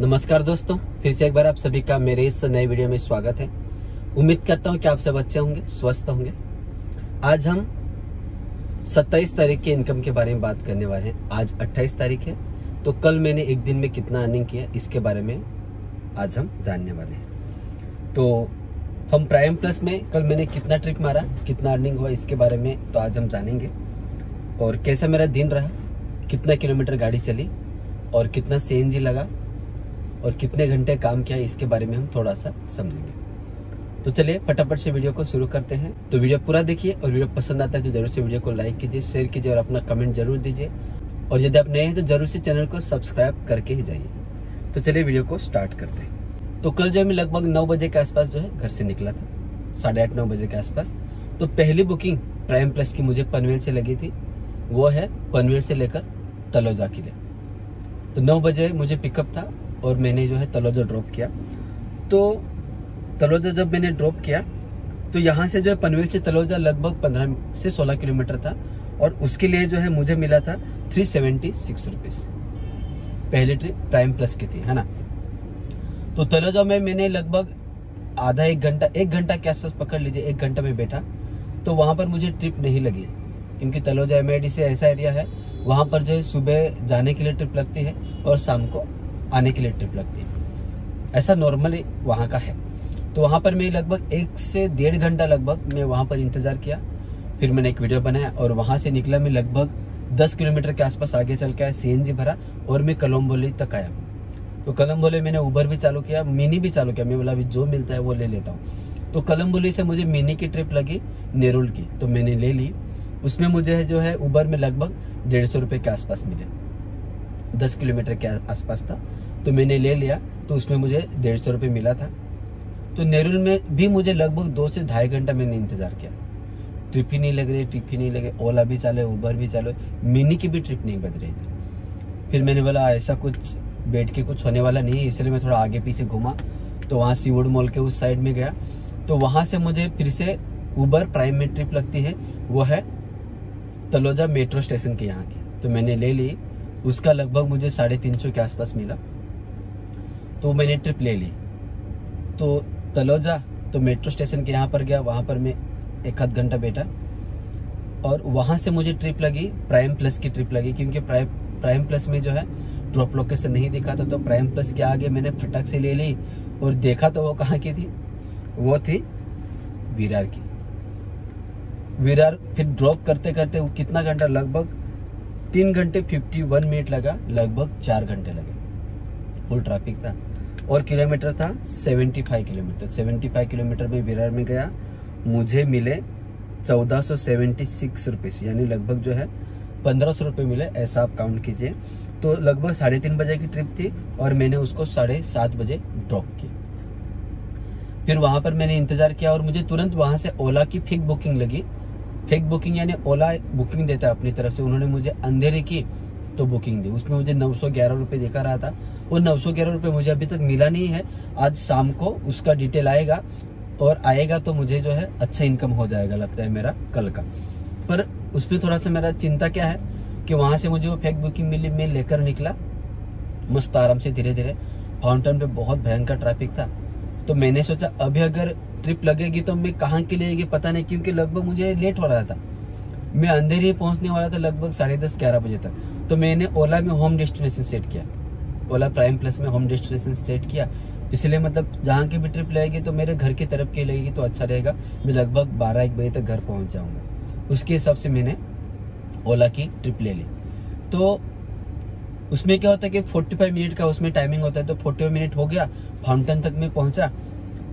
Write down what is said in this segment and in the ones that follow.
नमस्कार दोस्तों, फिर से एक बार आप सभी का मेरे इस नए वीडियो में स्वागत है। उम्मीद करता हूँ कि आप सब अच्छे होंगे, स्वस्थ होंगे। आज हम 27 तारीख के इनकम के बारे में बात करने वाले हैं। आज 28 तारीख है तो कल मैंने एक दिन में कितना अर्निंग किया, इसके बारे में आज हम जानने वाले हैं। तो हम प्राइम प्लस में कल मैंने कितना ट्रिप मारा, कितना अर्निंग हुआ, इसके बारे में तो आज हम जानेंगे। और कैसा मेरा दिन रहा, कितना किलोमीटर गाड़ी चली, और कितना सीएनजी लगा और कितने घंटे काम किया इसके बारे में हम थोड़ा सा समझेंगे। तो चलिए, फटाफट से वीडियो को शुरू करते हैं। तो वीडियो पूरा देखिए और वीडियो पसंद आता है तो ज़रूर से वीडियो को लाइक कीजिए, शेयर कीजिए और अपना कमेंट ज़रूर दीजिए। और यदि आप नए हैं तो ज़रूर से चैनल को सब्सक्राइब करके ही जाइए। तो चलिए वीडियो को स्टार्ट करते हैं। तो कल जो है मैं लगभग नौ बजे के आसपास जो है घर से निकला था, साढ़े आठ, नौ बजे के आसपास। तो पहली बुकिंग प्राइम प्लस की मुझे पनवेल से लगी थी, वो है पनवेल से लेकर तलोजा लिए। तो नौ बजे मुझे पिकअप था और मैंने जो है तलोजा ड्रॉप किया। तो तलोजा जब मैंने ड्रॉप किया तो यहाँ से जो है पनवेल से तलोजा लगभग पंद्रह से सोलह किलोमीटर था और उसके लिए जो है मुझे मिला था थ्री सेवेंटी सिक्स रुपीज़ पहली ट्रिप प्राइम प्लस की थी, है ना? तो तलोजा में मैंने लगभग आधा एक घंटा एक घंटा के आसपास पकड़ लीजिए, एक घंटा में बैठा। तो वहाँ पर मुझे ट्रिप नहीं लगी, क्योंकि तलोजा एम से ऐसा एरिया है, वहाँ पर जो है सुबह जाने के लिए ट्रिप लगती है और शाम को आने के लिए ट्रिप लगती है। ऐसा नॉर्मली वहाँ का है। तो वहाँ पर मैं लगभग एक से डेढ़ घंटा लगभग मैं वहाँ पर इंतज़ार किया। फिर मैंने एक वीडियो बनाया और वहाँ से निकला मैं लगभग दस किलोमीटर के आसपास आगे चल के आया सी भरा और मैं कलम्बोली तक आया। तो कलम्बोली मैंने उबर भी चालू किया मिनी भी चालू किया। मैं बोला, अभी जो मिलता है वो ले लेता हूँ। तो कलम्बोली से मुझे मिनी की ट्रिप लगी नेरुल की। तो मैंने ले ली। उसमें मुझे जो है उबर में लगभग डेढ़ सौ रुपये के आसपास मिले। दस किलोमीटर के आसपास था तो मैंने ले लिया तो उसमें मुझे डेढ़ सौ रुपये मिला था। तो नेरुल में भी मुझे लगभग दो से ढाई घंटा मैंने इंतज़ार किया। ट्रिप ही नहीं लग रही, ट्रिप ही नहीं लगे, ओला भी चाले उबर भी चाले मिनी की भी ट्रिप नहीं बज रही थी। फिर मैंने बोला, ऐसा कुछ बैठ के कुछ होने वाला नहीं है, इसलिए मैं थोड़ा आगे पीछे घूमा। तो वहाँ सीवुड मॉल के उस साइड में गया। तो वहाँ से मुझे फिर से उबर प्राइम में ट्रिप लगती है, वो है तलोजा मेट्रो स्टेशन के यहाँ की। तो मैंने ले ली उसका लगभग मुझे साढ़े तीन सौ के आसपास मिला। तो मैंने ट्रिप ले ली। तो तलोजा तो मेट्रो स्टेशन के यहाँ पर गया, वहाँ पर मैं एक आध घंटा बैठा। और वहाँ से मुझे ट्रिप लगी प्राइम प्लस की ट्रिप लगी, क्योंकि प्राइम प्राइम प्लस में जो है ड्रॉप लोकेशन नहीं दिखा था तो प्राइम प्लस के आगे मैंने फटक से ले ली और देखा तो वो कहाँ की थी? वो थी विरार की। विरार फिर ड्रॉप करते करते वो कितना घंटा, लगभग तीन घंटे फिफ्टी वन मिनट लगा, लगभग चार घंटे लगे। फुल ट्रैफ़िक था। और किलोमीटर था seventy five kilometre seventy five kilometre में विरार में गया। मुझे मिले चौदह सौ सेवेंटी सिक्स रुपीज़ यानी लगभग जो है पंद्रह सौ रुपये मिले, ऐसा आप काउंट कीजिए। तो लगभग साढ़े तीन बजे की ट्रिप थी और मैंने उसको साढ़े सात बजे ड्रॉप किया। फिर वहाँ पर मैंने इंतज़ार किया और मुझे तुरंत वहाँ से ओला की फिक बुकिंग लगी। फेक बुकिंग यानी ओला बुकिंग देता है अपनी तरफ़ से। उन्होंने मुझे अंधेरे की तो बुकिंग दी। उसमें मुझे नौ सौ ग्यारह रुपये दिखा रहा था। वो नौ सौ ग्यारह रुपये मुझे अभी तक मिला नहीं है। आज शाम को उसका डिटेल आएगा और आएगा तो मुझे जो है अच्छा इनकम हो जाएगा, लगता है मेरा कल का। पर उसमें थोड़ा सा मेरा चिंता क्या है कि वहाँ से मुझे वो फेक बुकिंग मिली, मैं लेकर निकला। मस्त आराम से धीरे धीरे फाउंटेन पे बहुत भयंकर ट्रैफ़िक था। तो मैंने सोचा, अभी अगर ट्रिप लगेगी तो मैं कहाँ के लिए पता नहीं, क्योंकि लगभग मुझे लेट हो रहा था। मैं अंधेरी पहुँचने वाला था लगभग साढ़े दस, ग्यारह बजे तक। तो मैंने ओला में होम डेस्टिनेशन सेट किया। ओला प्राइम प्लस में होम डेस्टिनेशन सेट किया। इसलिए मतलब जहाँ की भी ट्रिप लगेगी तो मेरे घर की तरफ़ की लगेगी तो अच्छा रहेगा। मैं लगभग बारह, एक बजे तक घर पहुँच जाऊँगा। उसके हिसाब से मैंने ओला की ट्रिप ले ली। तो उसमें क्या होता है कि 45 मिनट का उसमें टाइमिंग होता है। तो 45 मिनट हो गया। फाउंटेन तक मैं पहुँचा।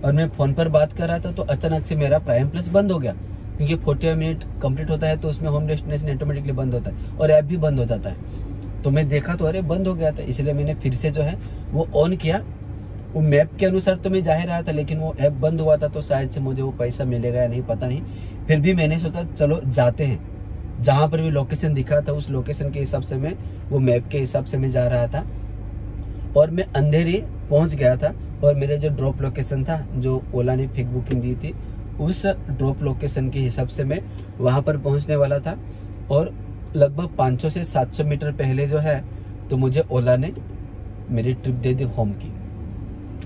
और मैं फ़ोन पर बात कर रहा था तो अचानक से मेरा प्राइम प्लस बंद हो गया। क्योंकि फोर्टी मिनट कंप्लीट होता है तो उसमें होम डेस्टिनेशन ऑटोमेटिकली बंद होता है और ऐप भी बंद हो जाता है। तो मैं देखा तो अरे बंद हो गया था, इसलिए मैंने फिर से जो है वो ऑन किया। वो मैप के अनुसार तो मैं जा ही रहा था, लेकिन वो ऐप बंद हुआ था तो शायद से मुझे वो पैसा मिलेगा या नहीं, पता नहीं। फिर भी मैंने सोचा, चलो, जाते हैं। जहाँ पर भी लोकेशन दिखा था, उस लोकेशन के हिसाब से मैं, वो मैप के हिसाब से मैं जा रहा था। और मैं अंधेरी पहुँच गया था और मेरे जो ड्रॉप लोकेशन था, जो ओला ने फिक बुकिंग दी थी, उस ड्रॉप लोकेशन के हिसाब से मैं वहाँ पर पहुँचने वाला था। और लगभग 500 से 700 मीटर पहले जो है तो मुझे ओला ने मेरी ट्रिप दे दी होम की।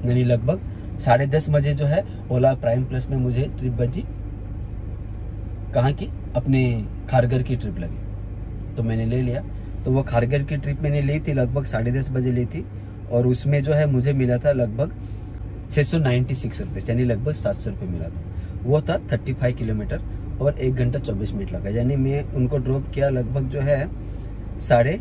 यानी लगभग साढ़े दस बजे जो है, ओला प्राइम प्लस में मुझे ट्रिप बजी। कहाँ की अपने खारगर की ट्रिप लगी। तो मैंने ले लिया। तो वो खारगर की ट्रिप मैंने ली थी, लगभग साढ़े दस बजे ली थी। और उसमें जो है मुझे मिला था लगभग छः सौ नाइन्टी सिक्स रुपये यानी लगभग सात सौ रुपये मिला था। वो था थर्टी फाइव किलोमीटर और एक घंटा चौबीस मिनट लगा। यानी मैं उनको ड्रॉप किया लगभग जो है साढ़े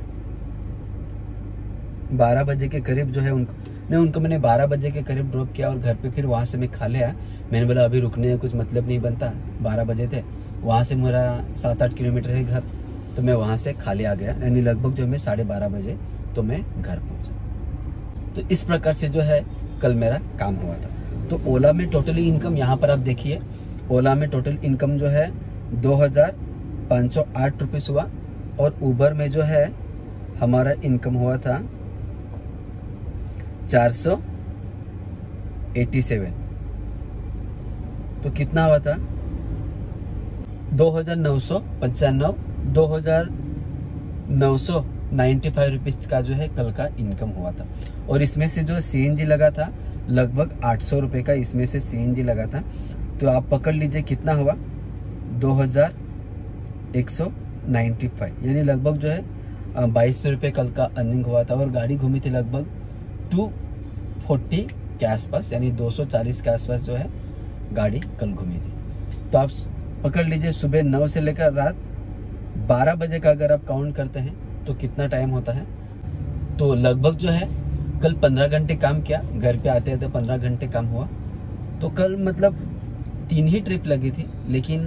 बारह बजे के करीब जो है उनको, नहीं, उनको मैंने बारह बजे के करीब ड्रॉप किया और घर पे फिर वहाँ से मैं खा लिया। मैंने बोला, अभी रुकने का कुछ मतलब नहीं बनता। बारह बजे थे। वहाँ से मेरा सात आठ किलोमीटर है घर तो मैं वहाँ से खाली आ गया। यानी लगभग जो मैं साढ़े बारह बजे तो मैं घर पहुँचा। तो इस प्रकार से जो है, कल मेरा काम हुआ था। तो ओला में टोटली इनकम यहाँ पर आप देखिए, ओला में टोटल इनकम जो है, दो हज़ार पाँच सौ आठ रुपीज़ हुआ और ऊबर में जो है, हमारा इनकम हुआ था चार सौ एटी सेवन। तो कितना हुआ था? दो हज़ार नौ सौ पचानवे, दो हज़ार नौ सौ नाइन्टी फाइव रुपीज़ का जो है कल का इनकम हुआ था। और इसमें से जो सीएनजी लगा था, लगभग आठ सौ रुपये का इसमें से सीएनजी लगा था। तो आप पकड़ लीजिए कितना हुआ? दो हज़ार एक सौ नाइन्टी फाइव। यानी लगभग जो है बाईस सौ रुपये कल का अर्निंग हुआ था और गाड़ी घूमी थी लगभग टू फोर्टी के आसपास, यानी दो सौ चालीस के आसपास जो है गाड़ी कल घूमी थी। तो आप पकड़ लीजिए, सुबह नौ से लेकर रात बारह बजे का अगर आप काउंट करते हैं तो कितना टाइम होता है? तो लगभग जो है, कल पंद्रह घंटे काम किया, घर पे आते आते पंद्रह घंटे काम हुआ। तो कल मतलब तीन ही ट्रिप लगी थी, लेकिन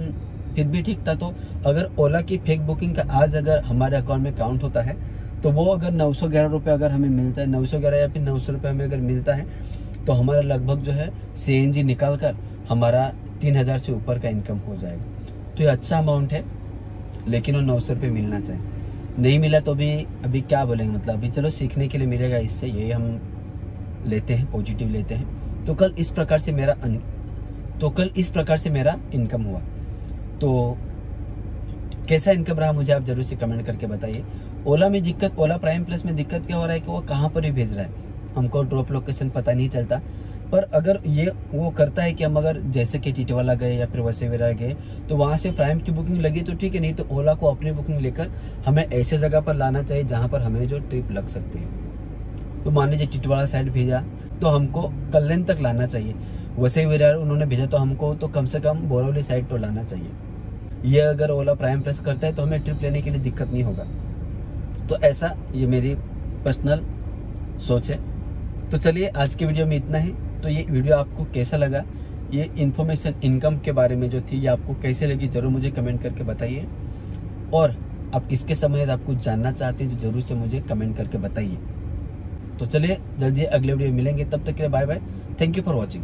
फिर भी ठीक था। तो अगर ओला की फेक बुकिंग का आज अगर हमारे अकाउंट में काउंट होता है तो वो अगर नौ सौ ग्यारह रुपये अगर हमें मिलता है, नौ सौ ग्यारह या फिर नौ सौ रुपये हमें अगर मिलता है तो हमारा लगभग जो है सी निकाल कर हमारा तीन हज़ार से ऊपर का इनकम हो जाएगा। तो ये अच्छा अमाउंट है, लेकिन वो नौ सौ रुपये मिलना चाहिए। नहीं मिला तो भी अभी क्या बोलेंगे? मतलब अभी चलो सीखने के लिए मिलेगा, इससे यही हम लेते हैं पॉजिटिव लेते हैं। तो कल इस प्रकार से मेरा अन तो कल इस प्रकार से मेरा इनकम हुआ। तो कैसा इनकम रहा मुझे आप ज़रूर से कमेंट करके बताइए। ओला में दिक्कत, ओला प्राइम प्लस में दिक्कत क्या हो रहा है कि वो कहाँ पर भी भेज रहा है? हमको ड्रॉप लोकेशन पता नहीं चलता। पर अगर ये वो करता है कि हम अगर जैसे कि टीटीवाला गए या फिर वैसे वेरा गए तो वहाँ से प्राइम की बुकिंग लगी तो ठीक है, नहीं तो ओला को अपनी बुकिंग लेकर हमें ऐसे जगह पर लाना चाहिए जहाँ पर हमें जो ट्रिप लग सकती है। तो मान लीजिए टीटीवाला साइड भेजा तो हमको कल्याण तक लाना चाहिए। वैसे विरार उन्होंने भेजा तो हमको तो कम से कम बोरौली साइड तो लाना चाहिए। ये अगर ओला प्राइम प्रेस करता है तो हमें ट्रिप लेने के लिए दिक्कत नहीं होगा। तो ऐसा ये मेरी पर्सनल सोच है। तो चलिए, आज की वीडियो में इतना ही। तो ये वीडियो आपको कैसा लगा? ये इन्फॉर्मेशन इनकम के बारे में जो थी, ये आपको कैसे लगी, ज़रूर मुझे कमेंट करके बताइए। और आप किसके समय आप कुछ जानना चाहते हैं तो ज़रूर से मुझे कमेंट करके बताइए। तो चलिए, जल्दी अगले वीडियो मिलेंगे, तब तक के लिए bye bye thank you for watching